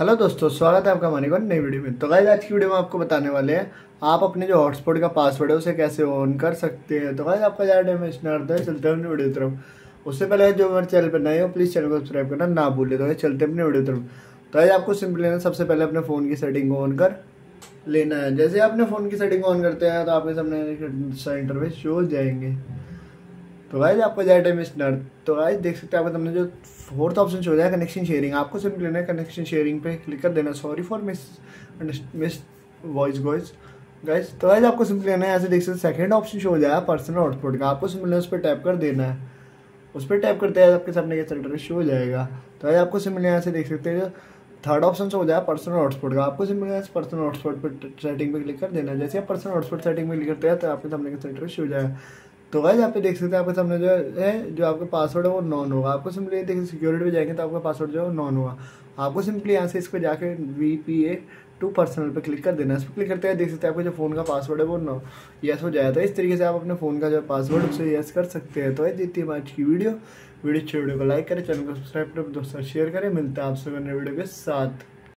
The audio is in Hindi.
हेलो दोस्तों, स्वागत है आपका हमारे एक नई वीडियो में। तो गाइज़ आज की वीडियो में आपको बताने वाले हैं, आप अपने जो हॉटस्पॉट का पासवर्ड है, उसे कैसे ऑन कर सकते हैं? तो गाइज़ आपका ज़्यादा टाइम स्टार्ट है चलते हैं अपनी वीडियो तरफ़। उससे पहले जो हमारे चैनल पर नए हो प्लीज़ चैनल को सब्सक्राइब करना ना भूलें। तो चलते अपने वीडियो तरफ़। तो गाइज़ आपको सिंपल लेना सबसे पहले अपने फ़ोन की सेटिंग को ऑन कर लेना है। जैसे अपने फ़ोन की सेटिंग ऑन करते हैं तो आपके सामने इंटरफेस शो जाएँगे। तो गाइज़ आपका जाए स्टार्ट तो गाइज़ देख सकते हैं आपको तुमने जो फोर्थ ऑप्शन हो जाए कनेक्शन शेयरिंग आपको सिर्फ़ लेना है कनेक्शन शेयरिंग पे क्लिक कर देना। Sorry for miss miss voice voice guys तो गाइज़ आपको सिंपल लेना है, ऐसे देख सकते सेकंड ऑप्शन शो हो जाएगा पर्सनल हॉटस्पॉट का। आपको सिंपल उस पर टैप कर देना है। उस पर टैप करते हैं, आपके सामने सेंटर शो हो जाएगा। तो गाइज़ आपको सिंपल यहाँ से देख सकते हैं थर्ड ऑप्शन हो जाए पर्सनल हॉटस्पॉट का। आपको सिंपल पर्सनल हॉटस्पॉट पर सेटिंग पे क्लिक कर देना। जैसे आप पर्सनल हॉटस्पॉट सेटिंग में क्लिक करते हैं तो आपके सामने का सेंटर शो हो जाएगा। तो गाइज़ आप देख सकते हैं, आपके सामने जो है जो आपका पासवर्ड है वो नॉन होगा। आपको सिंपली देखिए सिक्योरिटी पे जाएँगे तो आपका पासवर्ड जो है नॉन होगा। आपको सिंपली यहाँ से इस पर जाके V P A two personal पे क्लिक कर देना इस पर क्लिक करते हैं देख सकते हैं आपका जो फ़ोन का पासवर्ड है वो नो यस हो जाएगा। तो इस तरीके से आप अपने फ़ोन का जो पासवर्ड उसे यस कर सकते हैं। तो ये जीती है आज की वीडियो। वीडियो अच्छी वीडियो को लाइक करें चैनल को सब्सक्राइब करें, दोस्तों शेयर करें। मिलता है आपसे नए वीडियो के साथ।